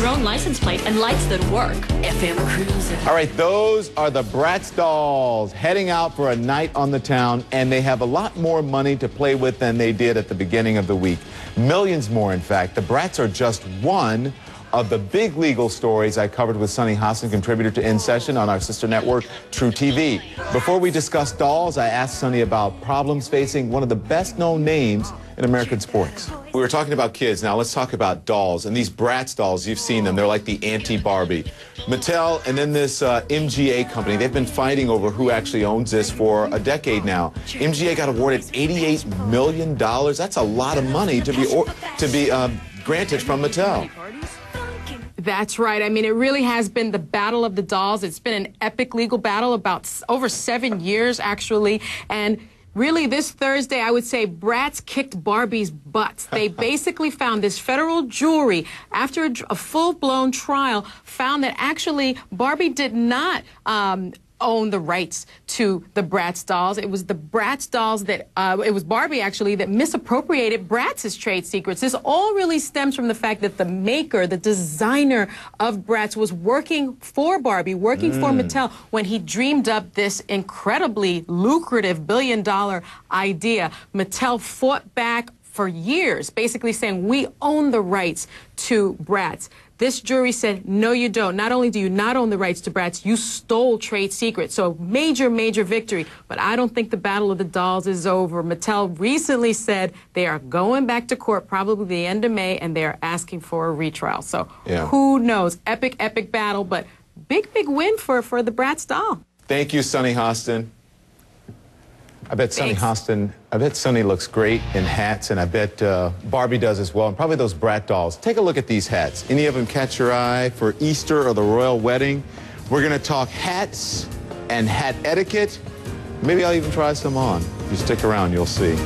license plate and lights that work. FM Cruiser. All right, those are the Bratz dolls heading out for a night on the town, and they have a lot more money to play with than they did at the beginning of the week. Millions more, in fact. The Bratz are just one of the big legal stories I covered with Sunny Hostin, contributor to In Session on our sister network, truTV. Before we discuss dolls, I asked Sunny about problems facing one of the best known names in American sports. We were talking about kids. Now let's talk about dolls. And these Bratz dolls, you've seen them. They're like the anti-Barbie. Mattel and then this uh, MGA company, they've been fighting over who actually owns this for a decade now. MGA got awarded $88 million. That's a lot of money to be, or, to be uh, granted from Mattel. That's right. I mean, it really has been the battle of the dolls. It's been an epic legal battle about over seven years, actually. And Really, this Thursday, I would say Bratz kicked Barbie's butt. They basically found this federal jury, after a, a full blown trial, found that actually Barbie did not um, own the rights to the Bratz dolls. It was the Bratz dolls that, uh, it was Barbie actually, that misappropriated Bratz's trade secrets. This all really stems from the fact that the maker, the designer of Bratz was working for Barbie, working mm. for Mattel when he dreamed up this incredibly lucrative billion dollar idea. Mattel fought back for years, basically saying we own the rights to Bratz. This jury said, no, you don't. Not only do you not own the rights to Bratz, you stole trade secrets. So major, major victory. But I don't think the battle of the dolls is over. Mattel recently said they are going back to court probably the end of May, and they are asking for a retrial. So yeah. who knows? Epic, epic battle, but big, big win for, for the Bratz doll. Thank you, Sunny Hostin. I bet Sunny Hostin, I bet Sunny looks great in hats, and I bet uh, Barbie does as well, and probably those Brat dolls. Take a look at these hats. Any of them catch your eye for Easter or the royal wedding? We're going to talk hats and hat etiquette. Maybe I'll even try some on. If you stick around, you'll see.